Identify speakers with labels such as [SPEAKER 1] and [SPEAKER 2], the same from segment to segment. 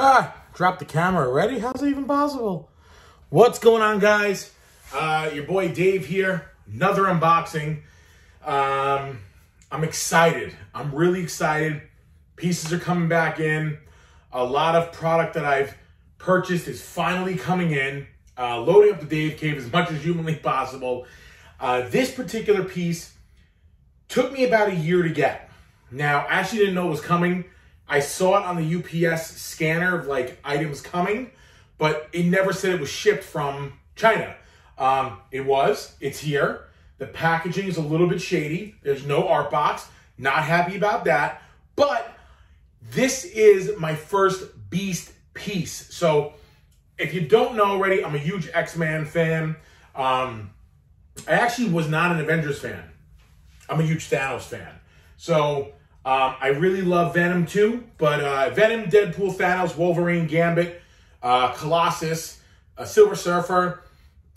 [SPEAKER 1] Ah, drop the camera already? How's it even possible? What's going on, guys? Uh, your boy Dave here. Another unboxing. Um, I'm excited. I'm really excited. Pieces are coming back in. A lot of product that I've purchased is finally coming in. Uh, loading up the Dave Cave as much as humanly possible. Uh, this particular piece took me about a year to get. Now, I actually didn't know it was coming. I saw it on the UPS scanner of like items coming, but it never said it was shipped from China. Um, it was. It's here. The packaging is a little bit shady. There's no art box. Not happy about that. But this is my first Beast piece. So if you don't know already, I'm a huge X-Men fan. Um, I actually was not an Avengers fan. I'm a huge Thanos fan. So um, I really love Venom too, but uh, Venom, Deadpool, Thanos, Wolverine, Gambit, uh, Colossus, uh, Silver Surfer,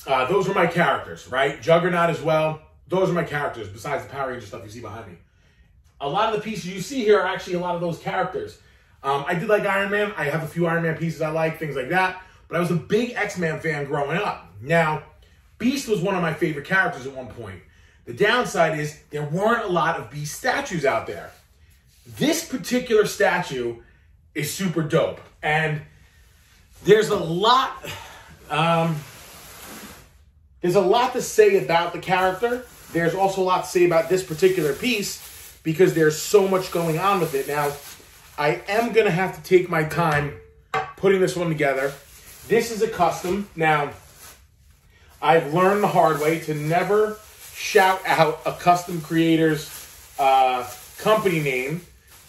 [SPEAKER 1] uh, those were my characters, right? Juggernaut as well. Those are my characters, besides the Power Ranger stuff you see behind me. A lot of the pieces you see here are actually a lot of those characters. Um, I did like Iron Man. I have a few Iron Man pieces I like, things like that. But I was a big X-Men fan growing up. Now, Beast was one of my favorite characters at one point. The downside is there weren't a lot of Beast statues out there. This particular statue is super dope. And there's a lot, um, there's a lot to say about the character. There's also a lot to say about this particular piece because there's so much going on with it. Now, I am going to have to take my time putting this one together. This is a custom. Now, I've learned the hard way to never shout out a custom creator's uh, company name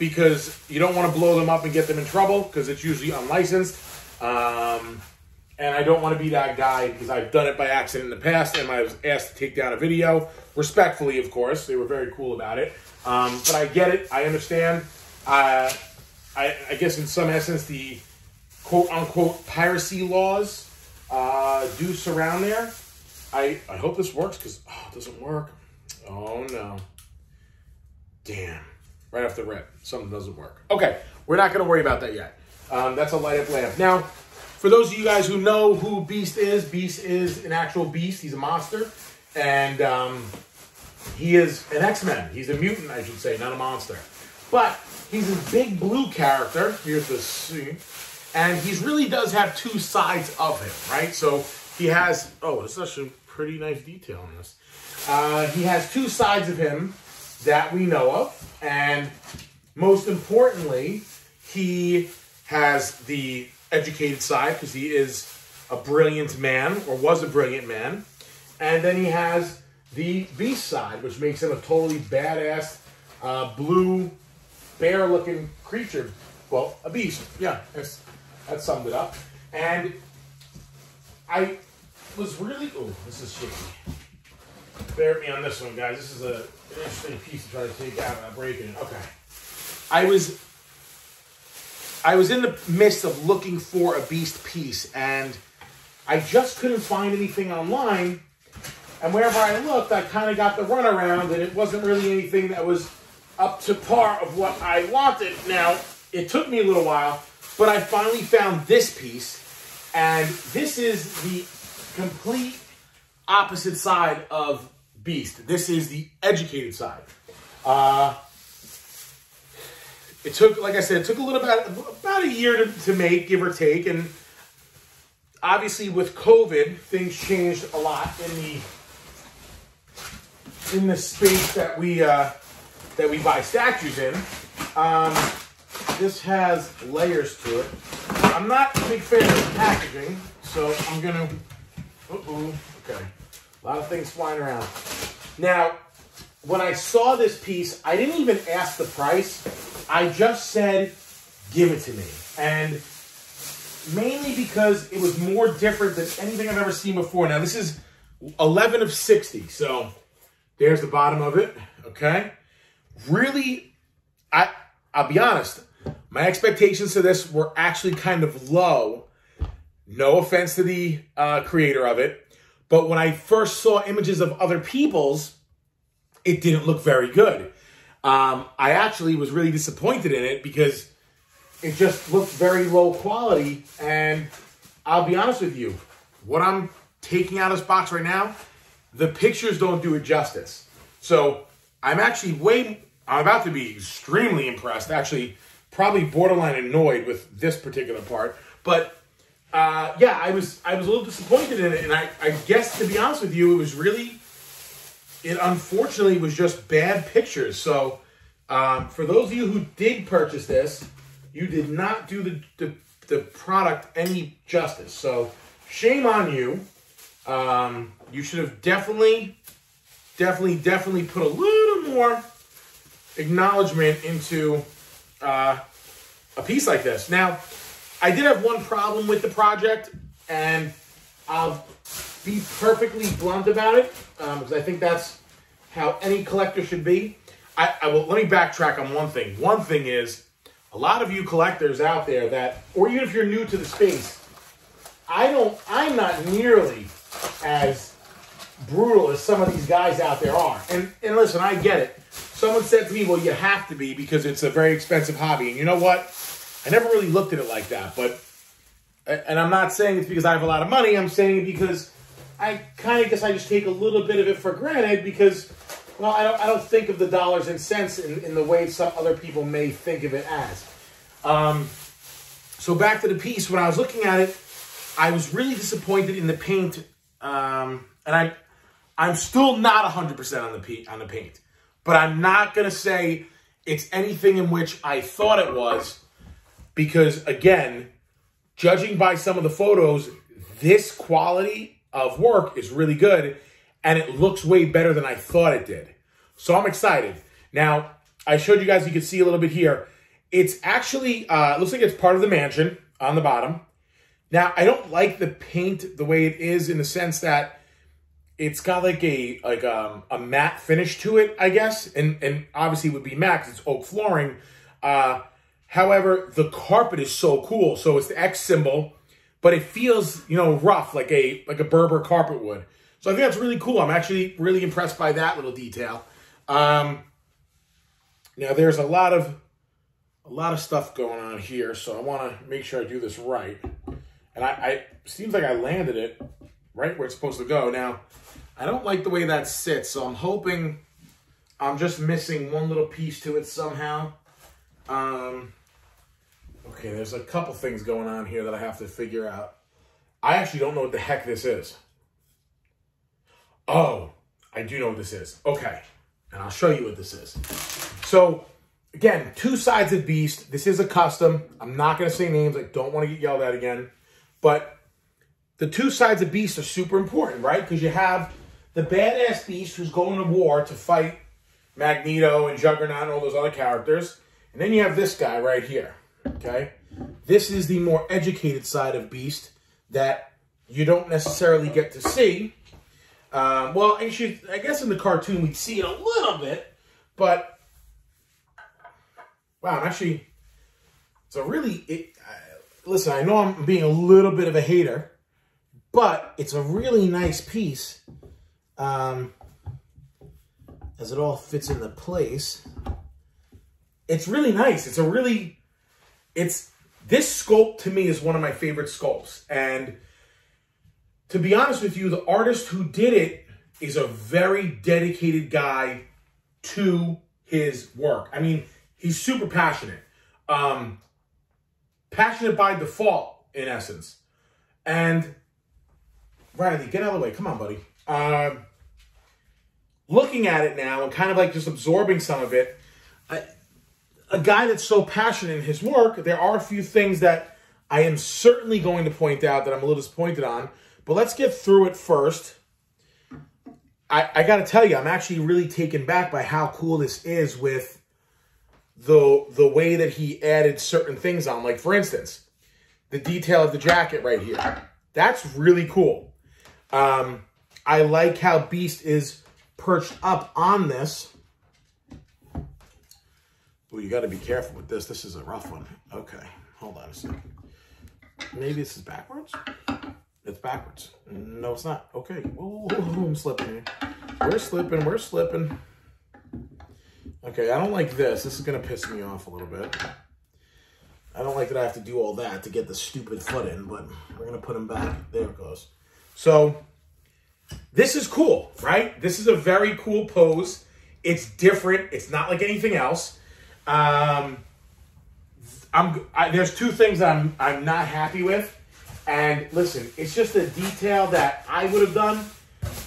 [SPEAKER 1] because you don't want to blow them up and get them in trouble because it's usually unlicensed. Um, and I don't want to be that guy because I've done it by accident in the past and I was asked to take down a video. Respectfully, of course. They were very cool about it. Um, but I get it. I understand. Uh, I, I, guess in some essence, the quote unquote piracy laws uh, do surround there. I, I hope this works because oh, it doesn't work. Oh no. Damn. Right off the rip, something doesn't work. Okay, we're not going to worry about that yet. Um, that's a light up lamp. Now, for those of you guys who know who Beast is, Beast is an actual beast. He's a monster. And um, he is an X-Men. He's a mutant, I should say, not a monster. But he's a big blue character. Here's the scene. And he really does have two sides of him, right? So he has, oh, this is actually pretty nice detail on this. Uh, he has two sides of him that we know of. And most importantly, he has the educated side because he is a brilliant man or was a brilliant man. And then he has the beast side, which makes him a totally badass uh, blue bear looking creature. Well, a beast. Yeah, that's, that summed it up. And I was really. Oh, this is shaky. Bear me on this one, guys. This is a, interesting piece to try to take out without breaking it. Okay. I was I was in the midst of looking for a beast piece and I just couldn't find anything online. And wherever I looked, I kind of got the runaround, and it wasn't really anything that was up to par of what I wanted. Now, it took me a little while, but I finally found this piece, and this is the complete opposite side of Beast. This is the educated side. Uh, it took, like I said, it took a little bit, about a year to, to make, give or take, and obviously with COVID, things changed a lot in the in the space that we uh, that we buy statues in. Um, this has layers to it. I'm not a big fan of packaging, so I'm gonna. Uh oh, okay, a lot of things flying around. Now, when I saw this piece, I didn't even ask the price. I just said, give it to me. And mainly because it was more different than anything I've ever seen before. Now, this is 11 of 60. So there's the bottom of it. Okay. Really, I, I'll be honest. My expectations for this were actually kind of low. No offense to the uh, creator of it. But when I first saw images of other people's, it didn't look very good. Um, I actually was really disappointed in it because it just looked very low quality. And I'll be honest with you, what I'm taking out of this box right now, the pictures don't do it justice. So I'm actually way, I'm about to be extremely impressed, actually probably borderline annoyed with this particular part. But uh, yeah, I was I was a little disappointed in it, and I, I guess to be honest with you, it was really it unfortunately was just bad pictures. So um, for those of you who did purchase this, you did not do the, the, the product any justice. So shame on you. Um, you should have definitely, definitely, definitely put a little more acknowledgement into uh, a piece like this. Now, I did have one problem with the project, and I'll be perfectly blunt about it because um, I think that's how any collector should be. I, I will let me backtrack on one thing. One thing is a lot of you collectors out there that, or even if you're new to the space, I don't, I'm not nearly as brutal as some of these guys out there are. And and listen, I get it. Someone said to me, "Well, you have to be because it's a very expensive hobby." And you know what? I never really looked at it like that, but and I'm not saying it's because I have a lot of money. I'm saying because I kind of guess I just take a little bit of it for granted because, well, I don't, I don't think of the dollars and cents in, in the way some other people may think of it as. Um, so back to the piece, when I was looking at it, I was really disappointed in the paint, um, and I, I'm still not 100% on the, on the paint, but I'm not going to say it's anything in which I thought it was because again, judging by some of the photos, this quality of work is really good and it looks way better than I thought it did. So I'm excited. Now, I showed you guys, you can see a little bit here. It's actually, uh, looks like it's part of the mansion on the bottom. Now, I don't like the paint the way it is in the sense that it's got like a like um, a matte finish to it, I guess. And and obviously it would be matte it's oak flooring. Uh, However, the carpet is so cool. So it's the X symbol, but it feels, you know, rough like a like a Berber carpet would. So I think that's really cool. I'm actually really impressed by that little detail. Um, now there's a lot of a lot of stuff going on here, so I want to make sure I do this right. And I, I seems like I landed it right where it's supposed to go. Now, I don't like the way that sits, so I'm hoping I'm just missing one little piece to it somehow. Um, Okay, there's a couple things going on here that I have to figure out. I actually don't know what the heck this is. Oh, I do know what this is. Okay, and I'll show you what this is. So, again, two sides of Beast. This is a custom. I'm not going to say names. I don't want to get yelled at again. But the two sides of Beast are super important, right? Because you have the badass Beast who's going to war to fight Magneto and Juggernaut and all those other characters. And then you have this guy right here okay? This is the more educated side of Beast that you don't necessarily get to see. Um, well, actually, I guess in the cartoon we'd see it a little bit, but wow, I'm actually, it's a really, it, uh, listen, I know I'm being a little bit of a hater, but it's a really nice piece um, as it all fits into place. It's really nice. It's a really it's this sculpt to me is one of my favorite sculpts. And to be honest with you, the artist who did it is a very dedicated guy to his work. I mean, he's super passionate. Um, passionate by default, in essence. And Riley, get out of the way. Come on, buddy. Um, looking at it now and kind of like just absorbing some of it, a guy that's so passionate in his work, there are a few things that I am certainly going to point out that I'm a little disappointed on. But let's get through it first. I, I got to tell you, I'm actually really taken back by how cool this is with the the way that he added certain things on. Like, for instance, the detail of the jacket right here. That's really cool. Um, I like how Beast is perched up on this well, you got to be careful with this. This is a rough one. Okay, hold on a second. Maybe this is backwards? It's backwards. No, it's not. Okay. Oh, I'm slipping here. We're slipping. We're slipping. Okay, I don't like this. This is going to piss me off a little bit. I don't like that I have to do all that to get the stupid foot in, but we're going to put him back. There it goes. So this is cool, right? This is a very cool pose. It's different. It's not like anything else. Um, I'm I, there's two things that I'm I'm not happy with, and listen, it's just a detail that I would have done,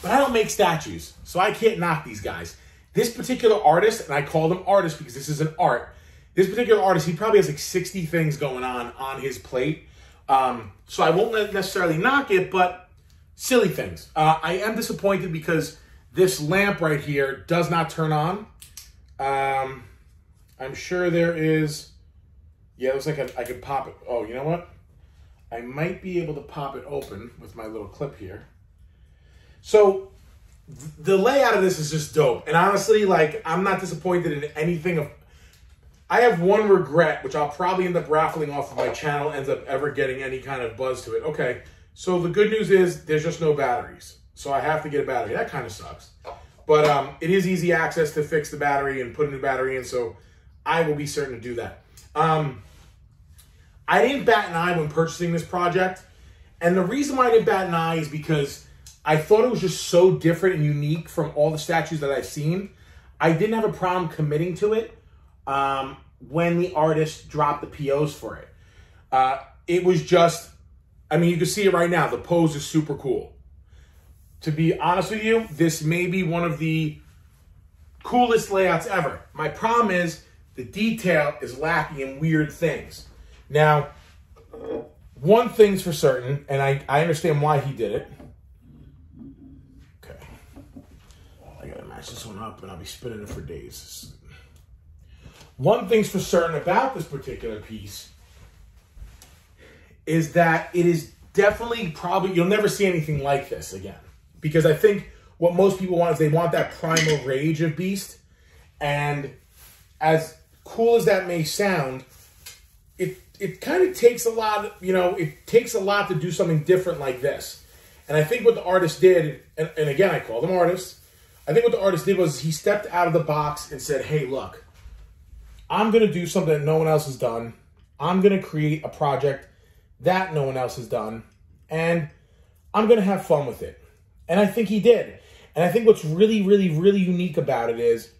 [SPEAKER 1] but I don't make statues, so I can't knock these guys. This particular artist, and I call them artists because this is an art. This particular artist, he probably has like 60 things going on on his plate. Um, so I won't necessarily knock it, but silly things. Uh, I am disappointed because this lamp right here does not turn on. Um, I'm sure there is, yeah, it looks like I, I could pop it. Oh, you know what? I might be able to pop it open with my little clip here. So the layout of this is just dope. And honestly, like, I'm not disappointed in anything of, I have one regret, which I'll probably end up raffling off if my channel ends up ever getting any kind of buzz to it. Okay, so the good news is there's just no batteries. So I have to get a battery. That kind of sucks. But um, it is easy access to fix the battery and put a new battery in, so I will be certain to do that. Um, I didn't bat an eye when purchasing this project. And the reason why I didn't bat an eye is because I thought it was just so different and unique from all the statues that I've seen. I didn't have a problem committing to it um, when the artist dropped the POs for it. Uh, it was just, I mean, you can see it right now. The pose is super cool. To be honest with you, this may be one of the coolest layouts ever. My problem is the detail is lacking in weird things. Now, one thing's for certain, and I, I understand why he did it. Okay. I gotta match this one up and I'll be spinning it for days. One thing's for certain about this particular piece is that it is definitely probably, you'll never see anything like this again. Because I think what most people want is they want that primal rage of Beast. And as cool as that may sound, it it kind of takes a lot, you know, it takes a lot to do something different like this. And I think what the artist did, and, and again, I call them artists, I think what the artist did was he stepped out of the box and said, hey, look, I'm going to do something that no one else has done. I'm going to create a project that no one else has done. And I'm going to have fun with it. And I think he did. And I think what's really, really, really unique about it is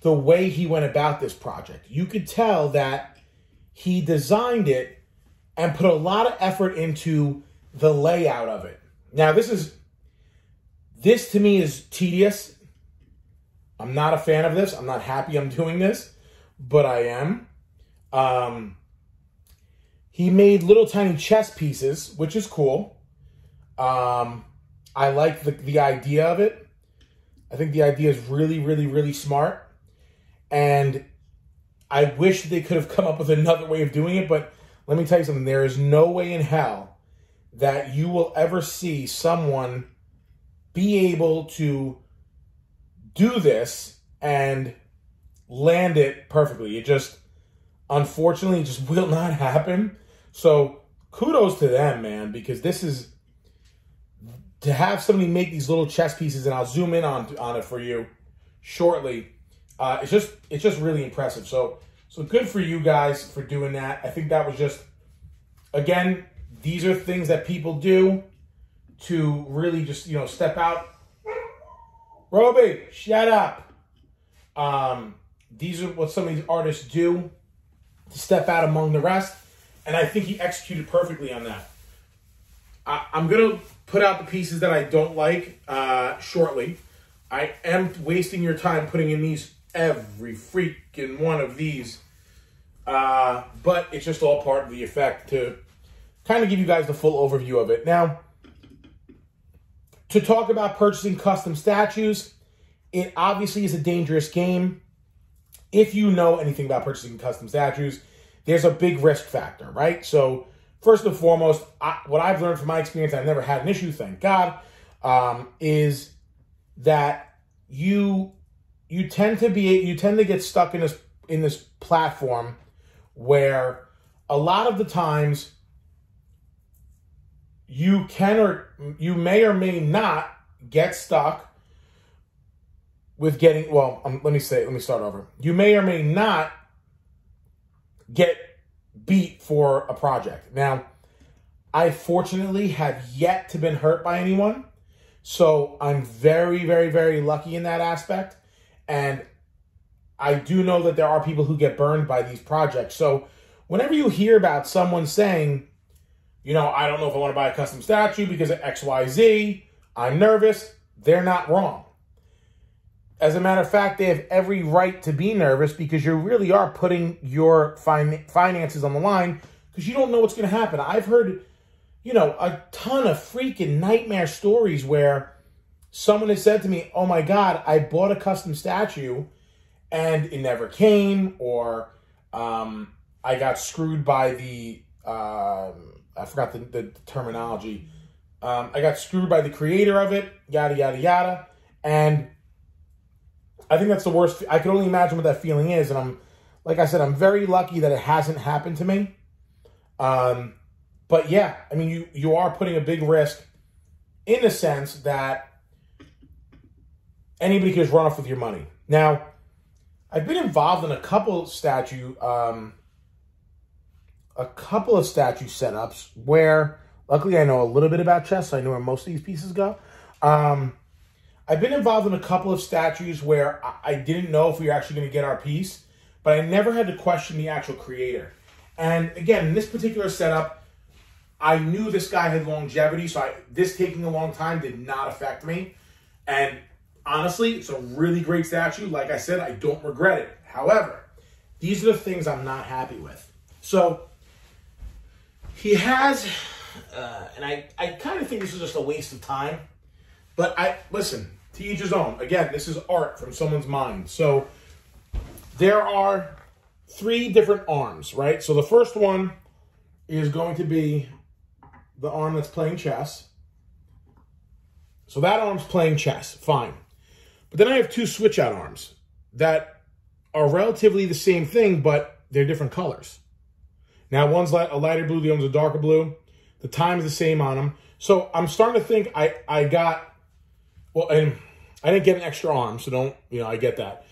[SPEAKER 1] the way he went about this project. You could tell that he designed it and put a lot of effort into the layout of it. Now, this is this to me is tedious. I'm not a fan of this. I'm not happy I'm doing this, but I am. Um, he made little tiny chess pieces, which is cool. Um, I like the, the idea of it. I think the idea is really, really, really smart. And I wish they could have come up with another way of doing it, but let me tell you something. There is no way in hell that you will ever see someone be able to do this and land it perfectly. It just, unfortunately, it just will not happen. So kudos to them, man, because this is to have somebody make these little chess pieces, and I'll zoom in on on it for you shortly. Uh, it's just it's just really impressive. So so good for you guys for doing that. I think that was just again these are things that people do to really just you know step out. Roby, shut up. Um, these are what some of these artists do to step out among the rest, and I think he executed perfectly on that. I, am gonna put out the pieces that I don't like uh, shortly. I am wasting your time putting in these every freaking one of these. Uh, but it's just all part of the effect to kind of give you guys the full overview of it. Now, to talk about purchasing custom statues, it obviously is a dangerous game. If you know anything about purchasing custom statues, there's a big risk factor, right? So, first and foremost, I, what I've learned from my experience, I've never had an issue, thank God, um, is that you you tend to be you tend to get stuck in this in this platform where a lot of the times you can or you may or may not get stuck with getting well um, let me say let me start over you may or may not get beat for a project. Now, I fortunately have yet to been hurt by anyone. So I'm very, very, very lucky in that aspect. And I do know that there are people who get burned by these projects. So whenever you hear about someone saying, you know, I don't know if I want to buy a custom statue because of XYZ, I'm nervous, they're not wrong. As a matter of fact, they have every right to be nervous because you really are putting your fin- finances on the line because you don't know what's going to happen. I've heard, you know, a ton of freaking nightmare stories where someone has said to me, Oh my God, I bought a custom statue and it never came, or um, I got screwed by the, uh, I forgot the, the terminology. Um, I got screwed by the creator of it, yada, yada, yada. And I think that's the worst. I can only imagine what that feeling is. And I'm, like I said, I'm very lucky that it hasn't happened to me. Um, but yeah, I mean, you, you are putting a big risk in the sense that anybody can just run off with your money. Now, I've been involved in a couple statue, um, a couple of statue setups where, luckily, I know a little bit about chess. So I know where most of these pieces go. Um, I've been involved in a couple of statues where I didn't know if we were actually going to get our piece, but I never had to question the actual creator. And again, in this particular setup, I knew this guy had longevity, so I, this taking a long time did not affect me. And honestly, it's a really great statue. Like I said, I don't regret it. However, these are the things I'm not happy with. So he has, uh, and I, I kind of think this is just a waste of time. But I listen to each his own. Again, this is art from someone's mind. So there are three different arms, right? So the first one is going to be the arm that's playing chess. So that arm's playing chess, fine. But then I have two switch out arms that are relatively the same thing, but they're different colors. Now, one's a lighter blue, the other's a darker blue. The time is the same on them. So I'm starting to think I, I got, well, and I didn't get an extra arm, so don't, you know, I get that.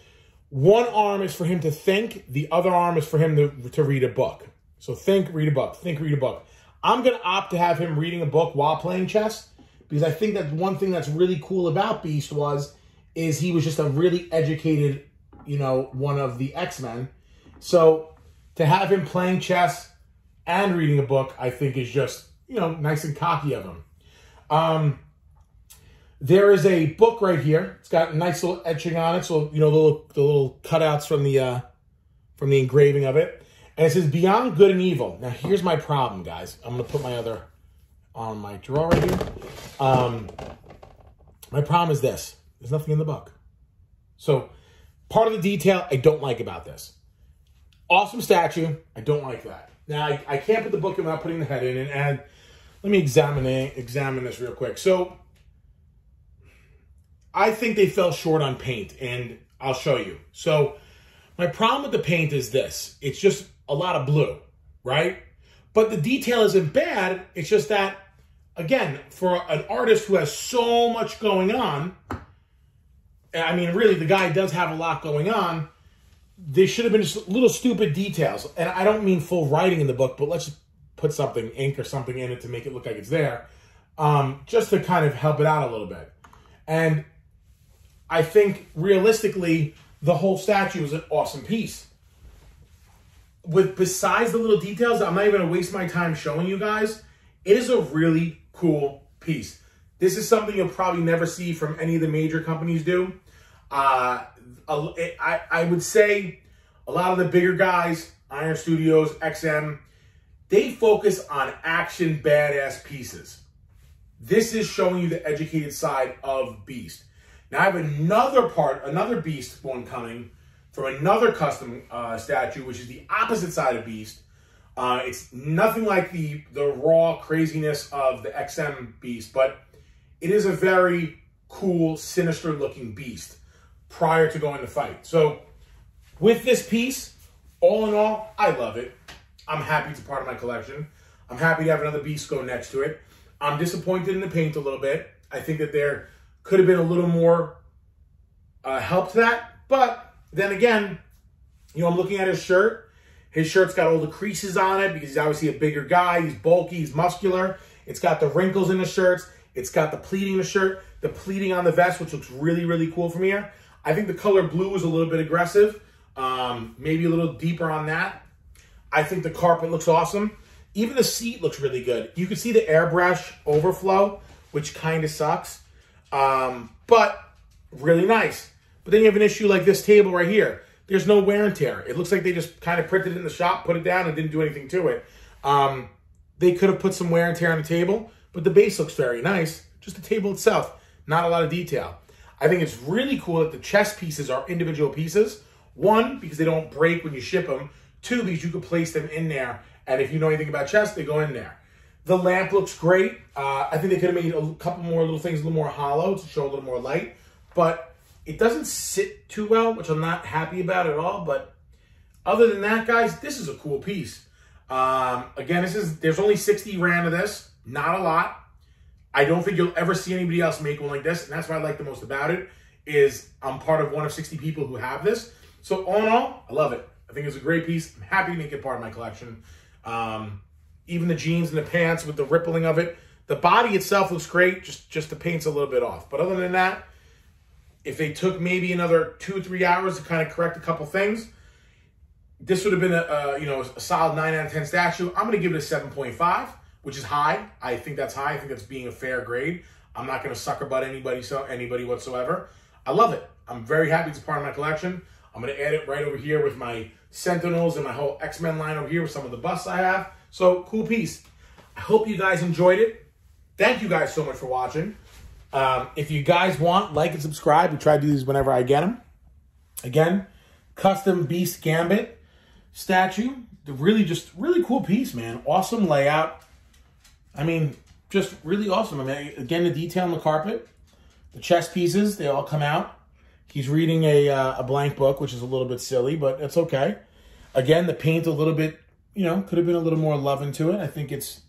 [SPEAKER 1] One arm is for him to think, the other arm is for him to, to read a book. So think, read a book, think, read a book. I'm going to opt to have him reading a book while playing chess because I think that one thing that's really cool about Beast was is he was just a really educated, you know, one of the X-Men. So to have him playing chess and reading a book, I think is just, you know, nice and cocky of him. Um, there is a book right here. It's got a nice little etching on it. So, you know, the little, the little cutouts from the, uh, from the engraving of it. And it says Beyond Good and Evil. Now, here's my problem, guys. I'm going to put my other on my drawer here. Um, my problem is this. There's nothing in the book. So part of the detail I don't like about this. Awesome statue. I don't like that. Now, I, I can't put the book in without putting the head in. And, and let me examine, examine this real quick. So I think they fell short on paint, and I'll show you. So my problem with the paint is this. It's just a lot of blue, right? But the detail isn't bad. It's just that, again, for an artist who has so much going on, I mean, really, the guy does have a lot going on. There should have been just little stupid details. And I don't mean full writing in the book, but let's just put something, ink or something in it to make it look like it's there, um, just to kind of help it out a little bit. And I think realistically, the whole statue is an awesome piece. With besides the little details, I'm not even gonna waste my time showing you guys. It is a really cool piece. This is something you'll probably never see from any of the major companies do. Uh, I, I would say a lot of the bigger guys, Iron Studios, XM, they focus on action badass pieces. This is showing you the educated side of Beast. Now I have another part, another Beast one coming from another custom uh, statue, which is the opposite side of Beast. Uh, it's nothing like the, the raw craziness of the XM Beast, but it is a very cool, sinister looking beast prior to going to fight. So with this piece, all in all, I love it. I'm happy it's a part of my collection. I'm happy to have another beast go next to it. I'm disappointed in the paint a little bit. I think that there could have been a little more uh, help to that. But then again, you know, I'm looking at his shirt. His shirt's got all the creases on it because he's obviously a bigger guy. He's bulky, he's muscular. It's got the wrinkles in the shirts. It's got the pleating in the shirt, the pleating on the vest, which looks really, really cool from here. I think the color blue is a little bit aggressive. Um, maybe a little deeper on that. I think the carpet looks awesome. Even the seat looks really good. You can see the airbrush overflow, which kind of sucks. Um, but really nice. But then you have an issue like this table right here. There's no wear and tear. It looks like they just kind of printed it in the shop, put it down, and didn't do anything to it. Um, they could have put some wear and tear on the table, but the base looks very nice. Just the table itself, not a lot of detail. I think it's really cool that the chess pieces are individual pieces. One, because they don't break when you ship them. Two, because you can place them in there. And if you know anything about chess, they go in there. The lamp looks great. Uh, I think they could have made a couple more little things a little more hollow to show a little more light. But it doesn't sit too well, which I'm not happy about at all. But other than that, guys, this is a cool piece. Um, again, this is there's only 60 rand of this, not a lot. I don't think you'll ever see anybody else make one like this, and that's what I like the most about it. Is I'm part of one of 60 people who have this. So all in all, I love it. I think it's a great piece. I'm happy to make it part of my collection. Um, even the jeans and the pants with the rippling of it. The body itself looks great, just just the paint's a little bit off. But other than that, if they took maybe another two or three hours to kind of correct a couple things, this would have been a, a you know a solid nine out of ten statue. I'm going to give it a seven point five, which is high. I think that's high. I think that's being a fair grade. I'm not going to sucker butt anybody so anybody whatsoever. I love it. I'm very happy it's part of my collection. I'm going to add it right over here with my Sentinels and my whole X-Men line over here with some of the busts I have. So, cool piece. I hope you guys enjoyed it. Thank you guys so much for watching. Um, if you guys want, like and subscribe. We try to do these whenever I get them. Again, custom Beast Gambit statue. The really just really cool piece, man. Awesome layout. I mean, just really awesome. I mean, again, the detail on the carpet, the chess pieces, they all come out. He's reading a, uh, a blank book, which is a little bit silly, but it's okay. Again, the paint a little bit, you know, could have been a little more love into it. I think it's,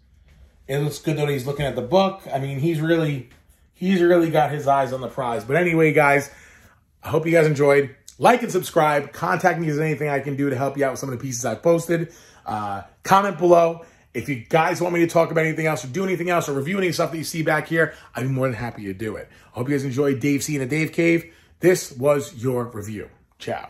[SPEAKER 1] it looks good that he's looking at the book. I mean, he's really, he's really got his eyes on the prize. But anyway, guys, I hope you guys enjoyed. Like and subscribe. Contact me if there's anything I can do to help you out with some of the pieces I've posted. Uh, comment below. If you guys want me to talk about anything else or do anything else or review any stuff that you see back here, I'd be more than happy to do it. I hope you guys enjoyed Dave C in the Dave Cave. This was your review. Ciao.